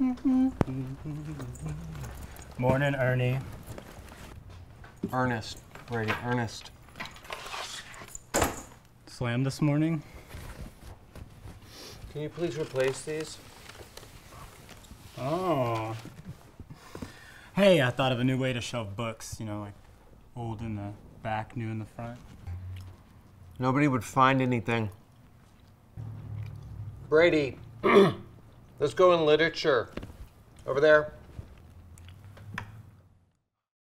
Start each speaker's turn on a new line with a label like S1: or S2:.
S1: Morning, Ernie.
S2: Ernest, Brady, Ernest.
S1: Slam this morning?
S2: Can you please replace these?
S1: Oh. Hey, I thought of a new way to shove books, you know, like old in the back, new in the front.
S2: Nobody would find anything. Brady, let's go in literature. Over there.